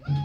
Woo!